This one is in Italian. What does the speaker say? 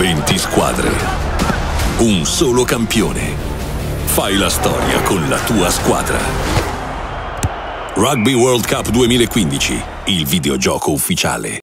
20 squadre. Un solo campione. Fai la storia con la tua squadra. Rugby World Cup 2015, il videogioco ufficiale.